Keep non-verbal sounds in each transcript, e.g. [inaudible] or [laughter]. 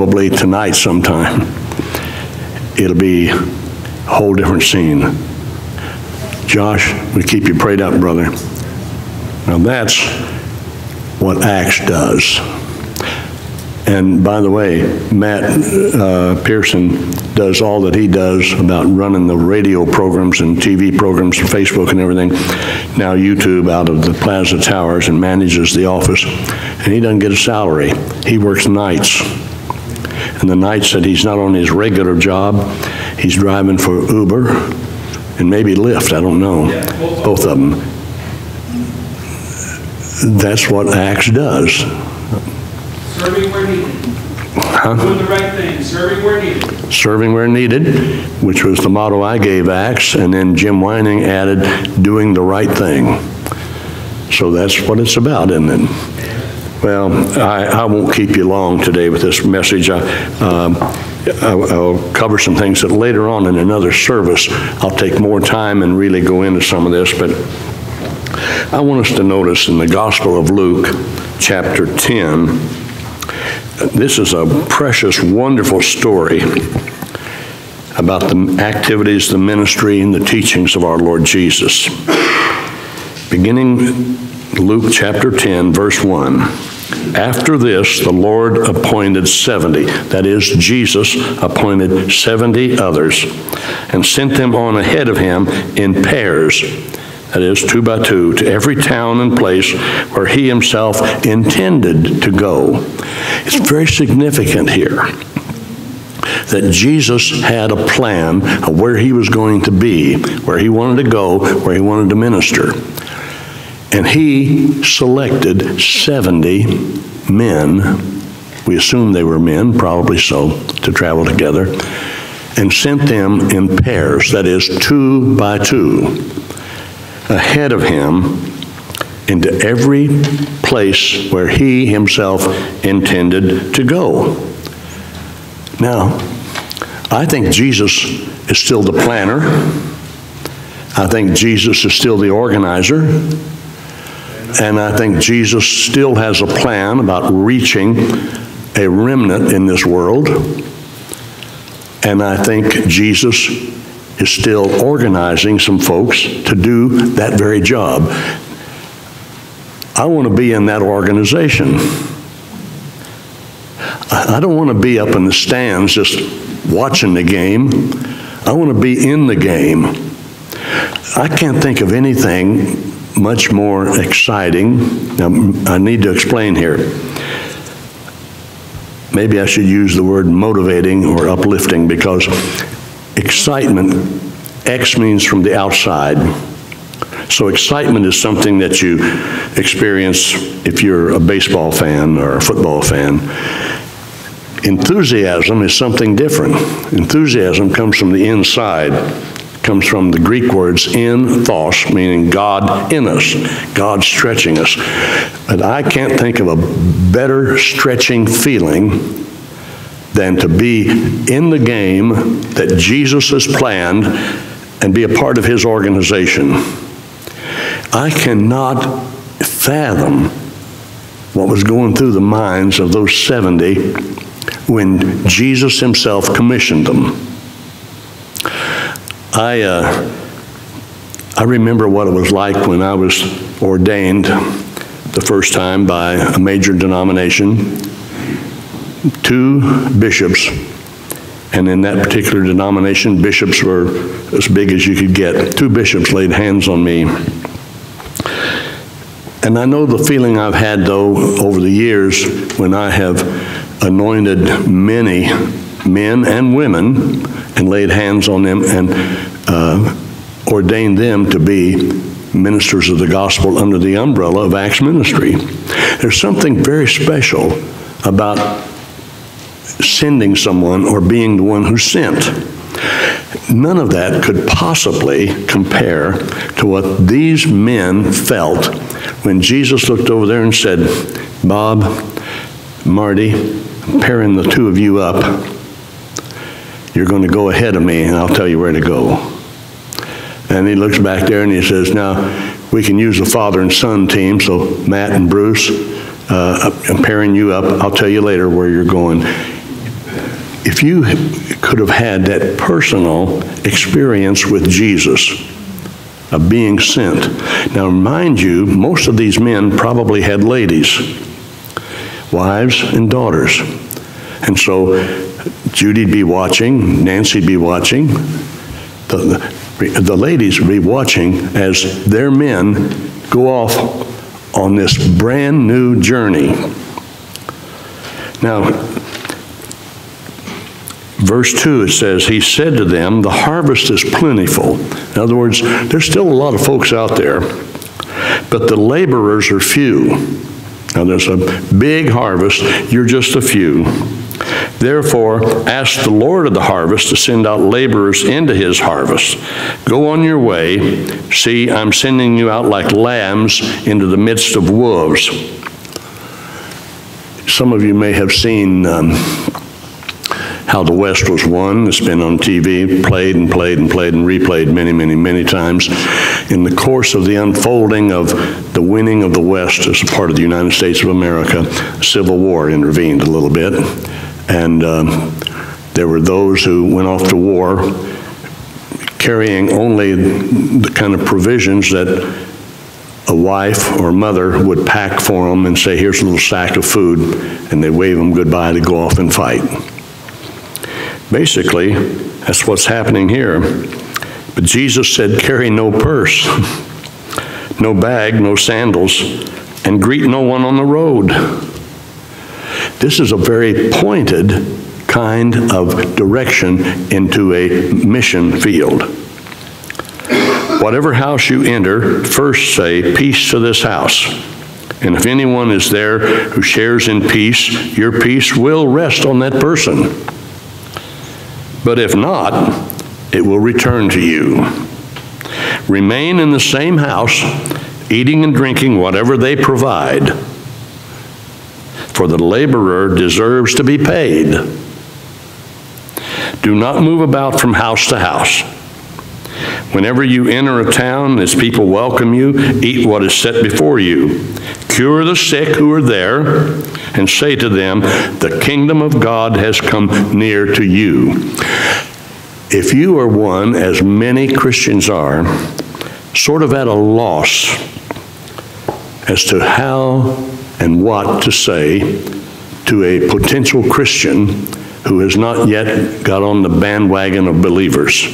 probably tonight sometime, it'll be a whole different scene. Josh, we keep you prayed up, brother. Now that's what Acts does. And by the way, Matt uh, Pearson does all that he does about running the radio programs and TV programs and Facebook and everything, now YouTube out of the Plaza Towers and manages the office. And he doesn't get a salary. He works nights. And the nights that he's not on his regular job, he's driving for Uber and maybe Lyft, I don't know, both of them. That's what Acts does. Serving where needed. Doing the right thing, serving where needed. serving where needed, which was the motto I gave Acts, and then Jim Whining added, doing the right thing. So that's what it's about, isn't it? Well, I, I won't keep you long today with this message. I, um, I- I'll cover some things that later on in another service, I'll take more time and really go into some of this, but I want us to notice in the Gospel of Luke, chapter 10, this is a precious, wonderful story about the activities, the ministry, and the teachings of our Lord Jesus. Beginning Luke chapter 10, verse 1. After this, the Lord appointed 70, that is, Jesus appointed 70 others, and sent them on ahead of him in pairs, that is, two by two, to every town and place where he himself intended to go. It's very significant here that Jesus had a plan of where he was going to be, where he wanted to go, where he wanted to minister. And he selected 70 men, we assume they were men, probably so, to travel together, and sent them in pairs, that is, two by two, ahead of him into every place where he himself intended to go. Now, I think Jesus is still the planner. I think Jesus is still the organizer. And I think Jesus still has a plan about reaching a remnant in this world. And I think Jesus is still organizing some folks to do that very job. I want to be in that organization. I don't want to be up in the stands just watching the game. I want to be in the game. I can't think of anything much more exciting. Now, I need to explain here. Maybe I should use the word motivating or uplifting because excitement, X means from the outside. So excitement is something that you experience if you're a baseball fan or a football fan. Enthusiasm is something different. Enthusiasm comes from the inside, comes from the Greek words en theos, meaning God in us, God stretching us. And I can't think of a better stretching feeling than to be in the game that Jesus has planned and be a part of his organization. I cannot fathom what was going through the minds of those 70 when Jesus himself commissioned them. I, uh, I remember what it was like when I was ordained the first time by a major denomination, two bishops, and in that particular denomination, bishops were as big as you could get. Two bishops laid hands on me. And I know the feeling I've had, though, over the years when I have anointed many men and women and laid hands on them and uh, ordained them to be ministers of the gospel under the umbrella of Acts Ministry. There's something very special about sending someone or being the one who sent. None of that could possibly compare to what these men felt when Jesus looked over there and said, Bob, Marty, I'm pairing the two of you up. You're going to go ahead of me, and I'll tell you where to go. And he looks back there and he says, Now, we can use the father and son team, so Matt and Bruce, uh, I'm pairing you up. I'll tell you later where you're going. if you could have had that personal experience with Jesus of being sent. Now, mind you, most of these men probably had ladies, wives, and daughters. And so Judy'd be watching, Nancy'd be watching, the, the ladies be watching as their men go off on this brand new journey. Now, verse 2 it says, He said to them, The harvest is plentiful. In other words, there's still a lot of folks out there, but the laborers are few. Now, there's a big harvest, you're just a few. Therefore, ask the Lord of the harvest to send out laborers into his harvest. Go on your way. See, I'm sending you out like lambs into the midst of wolves. Some of you may have seen um, how the West was won. It's been on TV, played and played and played and replayed many, many, many times. In the course of the unfolding of the winning of the West as a part of the United States of America, Civil War intervened a little bit. And um, there were those who went off to war carrying only the kind of provisions that a wife or mother would pack for them and say, here's a little sack of food, and they wave them goodbye to go off and fight. Basically, that's what's happening here. But Jesus said, carry no purse, no bag, no sandals, and greet no one on the road. This is a very pointed kind of direction into a mission field. Whatever house you enter, first say, Peace to this house. And if anyone is there who shares in peace, your peace will rest on that person. But if not, it will return to you. Remain in the same house, eating and drinking whatever they provide, for the laborer deserves to be paid. Do not move about from house to house. Whenever you enter a town, as people welcome you, eat what is set before you. Cure the sick who are there, and say to them, The kingdom of God has come near to you. If you are one, as many Christians are, sort of at a loss as to how and what to say to a potential Christian who has not yet got on the bandwagon of believers,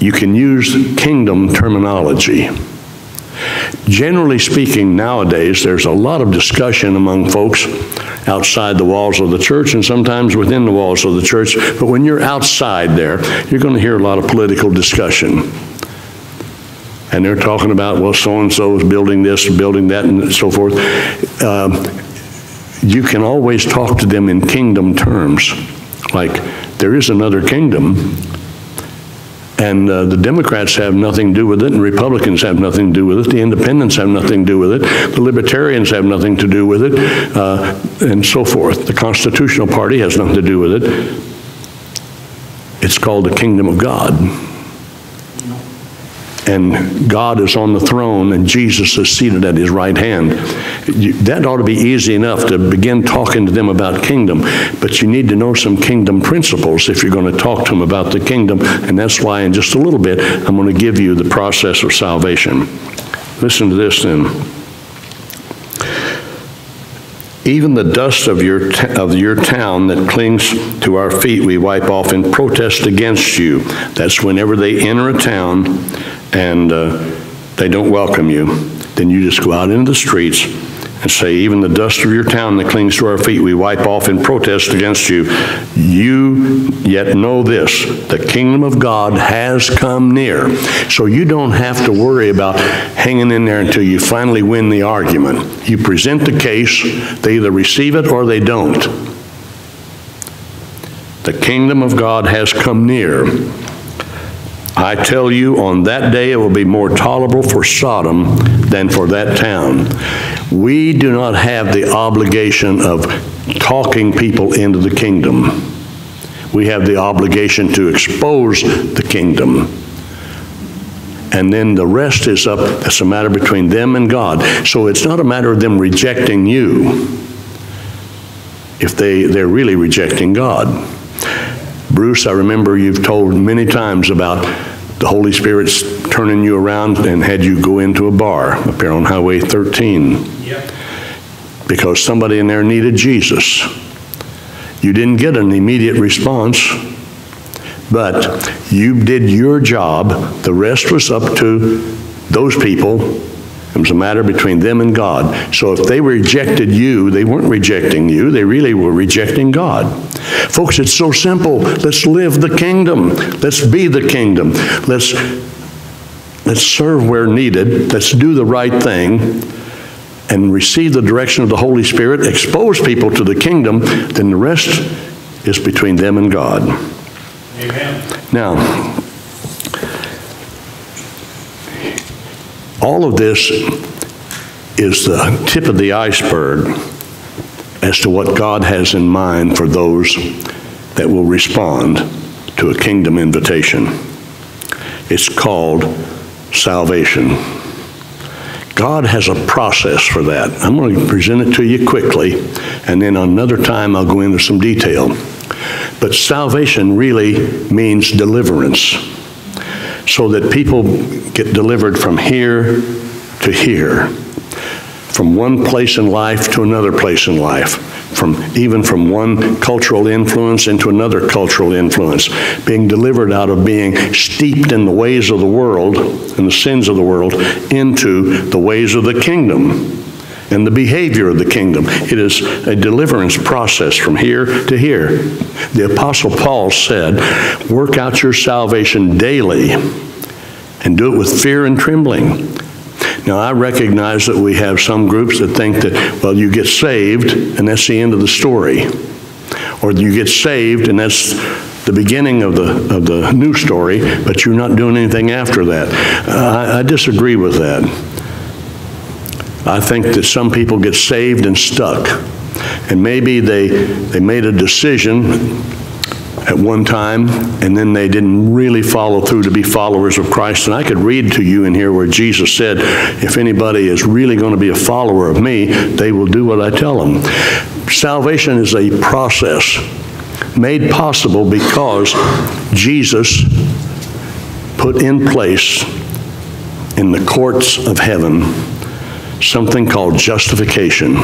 you can use kingdom terminology. Generally speaking, nowadays, there's a lot of discussion among folks outside the walls of the church and sometimes within the walls of the church. But when you're outside there, you're going to hear a lot of political discussion. And they're talking about, well, so and so is building this, building that, and so forth. Um, you can always talk to them in kingdom terms. Like, there is another kingdom, and uh, the Democrats have nothing to do with it, and Republicans have nothing to do with it. The independents have nothing to do with it. The libertarians have nothing to do with it, uh, and so forth. The Constitutional Party has nothing to do with it. It's called the kingdom of God. And God is on the throne, and Jesus is seated at his right hand. That ought to be easy enough to begin talking to them about kingdom, but you need to know some kingdom principles if you're going to talk to them about the kingdom, and that's why in just a little bit I'm going to give you the process of salvation. Listen to this then. Even the dust of your, of your town that clings to our feet, we wipe off in protest against you. That's whenever they enter a town and uh, they don't welcome you. Then you just go out into the streets and say, even the dust of your town that clings to our feet, we wipe off in protest against you. You yet know this, the kingdom of God has come near. So you don't have to worry about hanging in there until you finally win the argument. You present the case, they either receive it or they don't. The kingdom of God has come near. I tell you, on that day it will be more tolerable for Sodom than for that town. We do not have the obligation of talking people into the kingdom. We have the obligation to expose the kingdom. And then the rest is up, that's a matter between them and God. So it's not a matter of them rejecting you. if they, they're really rejecting God. Bruce, I remember you've told many times about the Holy Spirit's turning you around and had you go into a bar up here on Highway 13 Yep. because somebody in there needed Jesus. You didn't get an immediate response, but you did your job. The rest was up to those people. It was a matter between them and God. So if they rejected you, they weren't rejecting you, they really were rejecting God. Folks, it's so simple. Let's live the kingdom. Let's be the kingdom. Let's let's serve where needed. Let's do the right thing and receive the direction of the Holy Spirit, expose people to the kingdom, then the rest is between them and God. Amen. Now, all of this is the tip of the iceberg as to what God has in mind for those that will respond to a kingdom invitation. It's called salvation. God has a process for that. I'm going to present it to you quickly, and then another time I'll go into some detail. But salvation really means deliverance, so that people get delivered from here to here, from one place in life to another place in life, from even from one cultural influence into another cultural influence, being delivered out of being steeped in the ways of the world and the sins of the world into the ways of the kingdom and the behavior of the kingdom. It is a deliverance process from here to here. The Apostle Paul said, Work out your salvation daily and do it with fear and trembling. Now, I recognize that we have some groups that think that, well, you get saved and that's the end of the story. Or you get saved and that's the beginning of the, of the new story, but you're not doing anything after that. I, I disagree with that. I think that some people get saved and stuck. And maybe they, they made a decision at one time, and then they didn't really follow through to be followers of Christ. And I could read to you in here where Jesus said, if anybody is really going to be a follower of me, they will do what I tell them. Salvation is a process made possible because Jesus put in place in the courts of heaven something called justification.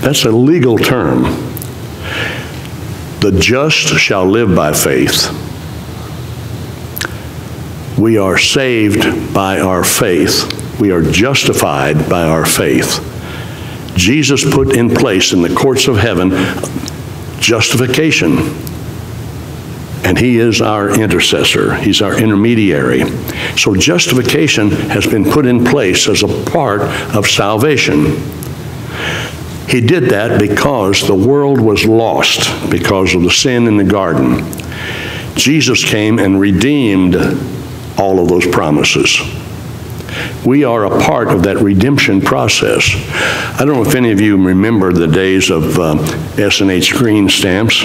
That's a legal term. The just shall live by faith. We are saved by our faith. We are justified by our faith. Jesus put in place in the courts of heaven justification. And he is our intercessor. He's our intermediary. So justification has been put in place as a part of salvation. He did that because the world was lost because of the sin in the garden. Jesus came and redeemed all of those promises. We are a part of that redemption process. I don't know if any of you remember the days of uh, S&H green stamps,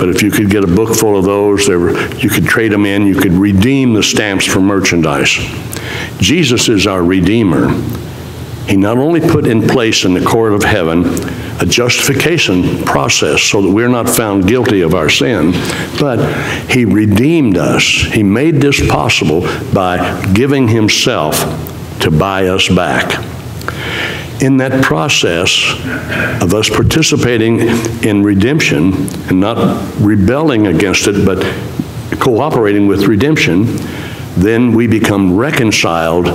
but if you could get a book full of those, were, you could trade them in, you could redeem the stamps for merchandise. Jesus is our Redeemer. He not only put in place in the court of heaven a justification process so that we're not found guilty of our sin, but He redeemed us. He made this possible by giving Himself to buy us back. In that process of us participating in redemption and not rebelling against it, but cooperating with redemption, then we become reconciled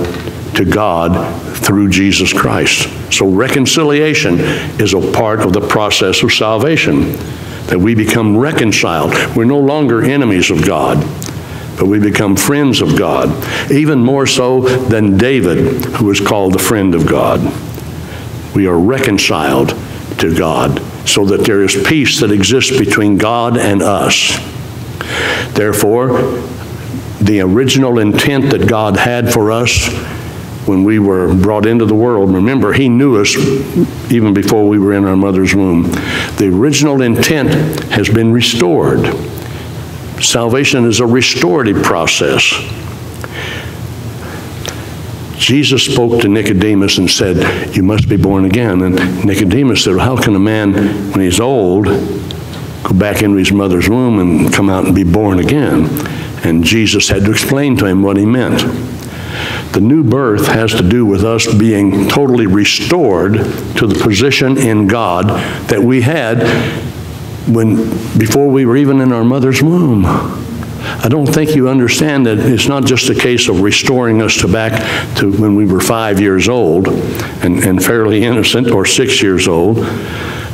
to God through Jesus Christ. So reconciliation is a part of the process of salvation, that we become reconciled. We're no longer enemies of God, but we become friends of God, even more so than David, who was called the friend of God. We are reconciled to God so that there is peace that exists between God and us. Therefore, the original intent that God had for us when we were brought into the world. Remember, He knew us even before we were in our mother's womb. The original intent has been restored. Salvation is a restorative process. Jesus spoke to Nicodemus and said, You must be born again. And Nicodemus said, well, How can a man, when he's old, go back into his mother's womb and come out and be born again? And Jesus had to explain to him what he meant. The new birth has to do with us being totally restored to the position in God that we had when before we were even in our mother's womb. I don't think you understand that it's not just a case of restoring us to back to when we were five years old and, and fairly innocent or six years old.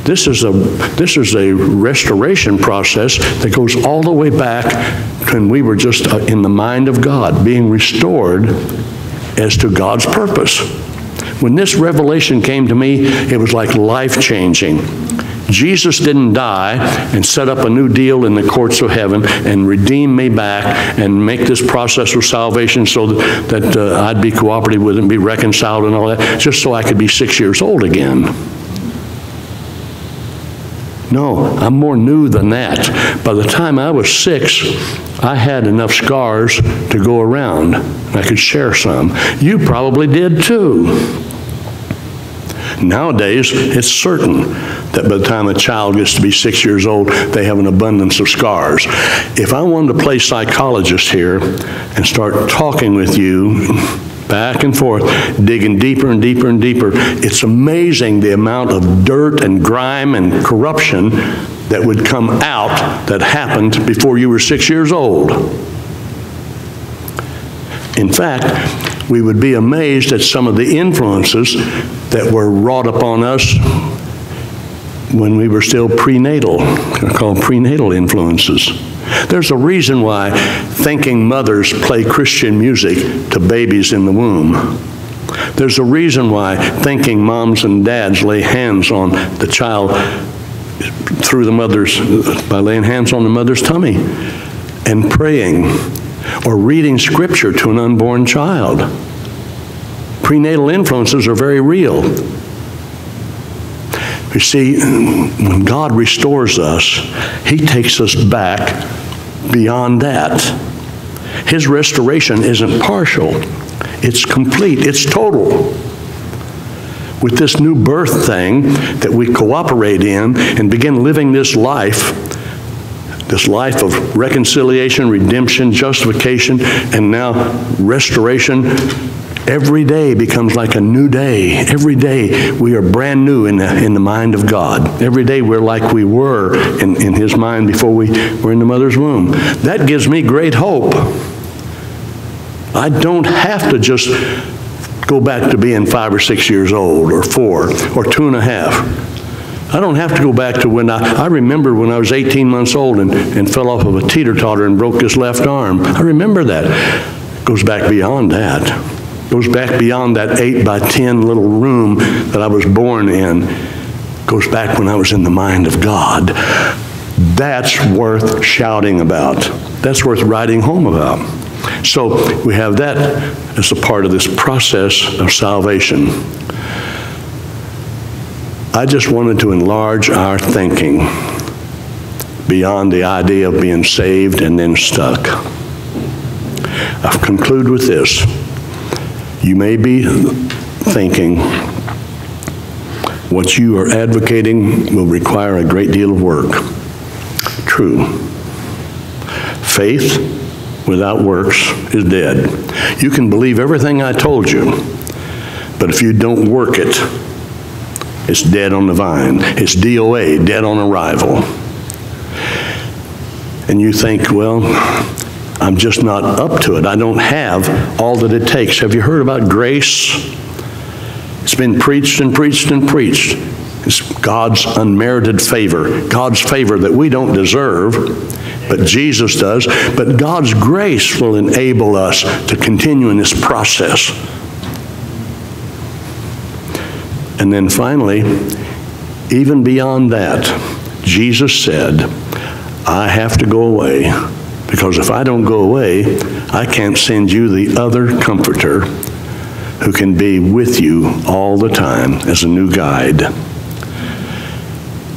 This is a this is a restoration process that goes all the way back when we were just uh, in the mind of God, being restored as to God's purpose. When this revelation came to me, it was like life changing. Jesus didn't die and set up a new deal in the courts of heaven and redeem me back and make this process of salvation so that, that uh, I'd be cooperative with him, be reconciled and all that, just so I could be six years old again. No, I'm more new than that. By the time I was six, I had enough scars to go around. I could share some. You probably did too. Nowadays, it's certain that by the time a child gets to be six years old, they have an abundance of scars. If I wanted to play psychologist here and start talking with you, back and forth, digging deeper and deeper and deeper. It's amazing the amount of dirt and grime and corruption that would come out that happened before you were six years old. In fact, we would be amazed at some of the influences that were wrought upon us when we were still prenatal, called prenatal influences. There's a reason why thinking mothers play Christian music to babies in the womb. There's a reason why thinking moms and dads lay hands on the child through the mother's, by laying hands on the mother's tummy and praying or reading scripture to an unborn child. Prenatal influences are very real. You see, when God restores us, He takes us back beyond that. His restoration isn't partial, it's complete, it's total. With this new birth thing that we cooperate in and begin living this life, this life of reconciliation, redemption, justification, and now restoration, every day becomes like a new day. Every day we are brand new in the, in the mind of God. Every day we're like we were in, in His mind before we were in the mother's womb. That gives me great hope. I don't have to just go back to being five or six years old, or four, or two and a half. I don't have to go back to when I, I remember when I was 18 months old and, and fell off of a teeter-totter and broke his left arm. I remember that. Goes back beyond that. Goes back beyond that 8 by 10 little room that I was born in. Goes back when I was in the mind of God. That's worth shouting about. That's worth writing home about. So we have that as a part of this process of salvation. I just wanted to enlarge our thinking beyond the idea of being saved and then stuck. I'll conclude with this. You may be thinking what you are advocating will require a great deal of work. True. Faith without works is dead. You can believe everything I told you, but if you don't work it, it's dead on the vine. It's DOA, dead on arrival. And you think, well, I'm just not up to it. I don't have all that it takes. Have you heard about grace? It's been preached and preached and preached. It's God's unmerited favor, God's favor that we don't deserve, but Jesus does. But God's grace will enable us to continue in this process and then finally, even beyond that, Jesus said, I have to go away because if I don't go away, I can't send you the other comforter who can be with you all the time as a new guide.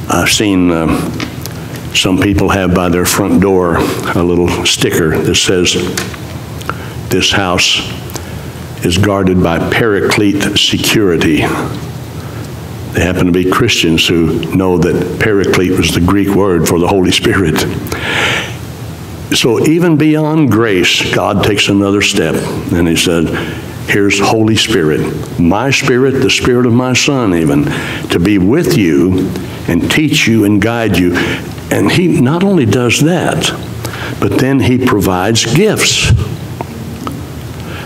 I've seen uh, some people have by their front door a little sticker that says, This house is guarded by paraclete security. They happen to be Christians who know that paraclete was the Greek word for the Holy Spirit. So even beyond grace, God takes another step and he said, here's Holy Spirit, my spirit, the spirit of my son even, to be with you and teach you and guide you. And he not only does that, but then he provides gifts.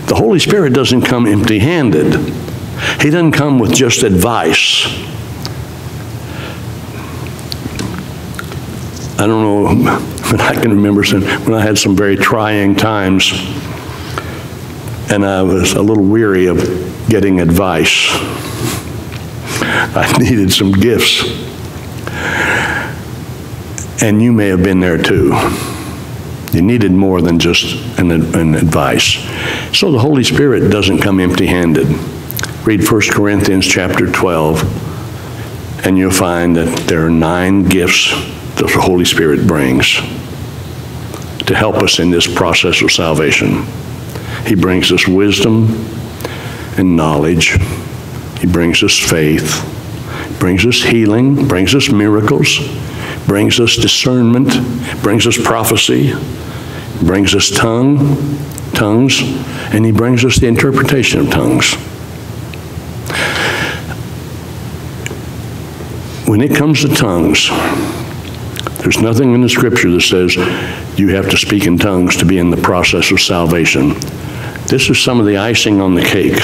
The Holy Spirit doesn't come empty handed, He doesn't come with just advice. I don't know, [laughs] but I can remember some, when I had some very trying times and I was a little weary of getting advice. I [laughs] needed some gifts. And you may have been there too. You needed more than just an, an advice. So the Holy Spirit doesn't come empty-handed. Read 1 Corinthians chapter 12, and you'll find that there are nine gifts the Holy Spirit brings to help us in this process of salvation. He brings us wisdom and knowledge. He brings us faith, brings us healing, brings us miracles, brings us discernment, brings us prophecy, brings us tongue, tongues, and he brings us the interpretation of tongues. When it comes to tongues, there's nothing in the scripture that says you have to speak in tongues to be in the process of salvation. This is some of the icing on the cake.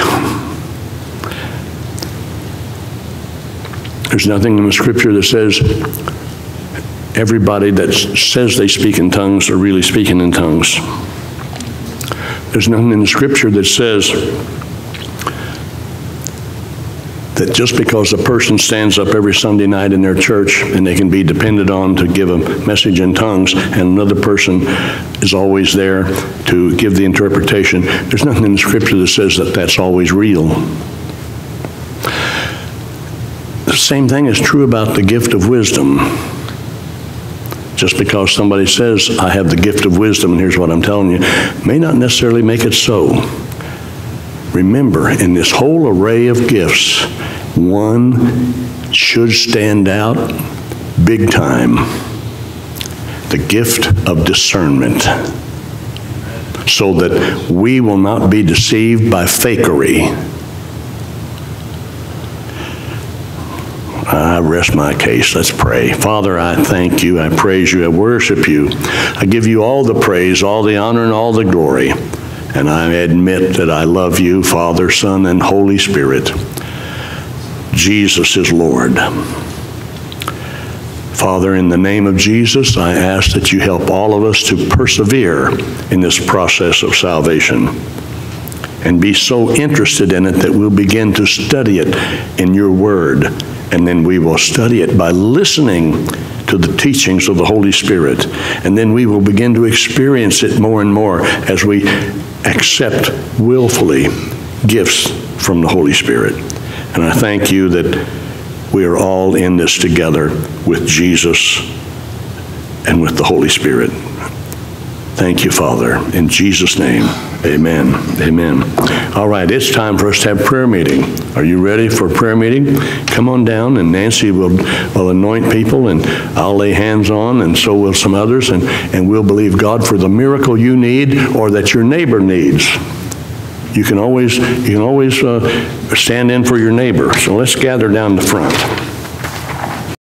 There's nothing in the scripture that says everybody that says they speak in tongues are really speaking in tongues. There's nothing in the scripture that says that just because a person stands up every Sunday night in their church and they can be depended on to give a message in tongues and another person is always there to give the interpretation, there's nothing in the scripture that says that that's always real. The same thing is true about the gift of wisdom. Just because somebody says, I have the gift of wisdom, and here's what I'm telling you, may not necessarily make it so. Remember, in this whole array of gifts, one should stand out big time the gift of discernment so that we will not be deceived by fakery I rest my case. Let's pray. Father, I thank you. I praise you. I worship you. I give you all the praise, all the honor, and all the glory. And I admit that I love you, Father, Son, and Holy Spirit. Jesus is Lord. Father, in the name of Jesus, I ask that you help all of us to persevere in this process of salvation and be so interested in it that we'll begin to study it in your word and then we will study it by listening to the teachings of the Holy Spirit. And then we will begin to experience it more and more as we accept willfully gifts from the Holy Spirit. And I thank you that we are all in this together with Jesus and with the Holy Spirit. Thank you, Father. In Jesus' name, amen. Amen. All right, it's time for us to have prayer meeting. Are you ready for prayer meeting? Come on down, and Nancy will, will anoint people, and I'll lay hands on, and so will some others, and, and we'll believe God for the miracle you need or that your neighbor needs. You can always, you can always uh, stand in for your neighbor. So let's gather down the front.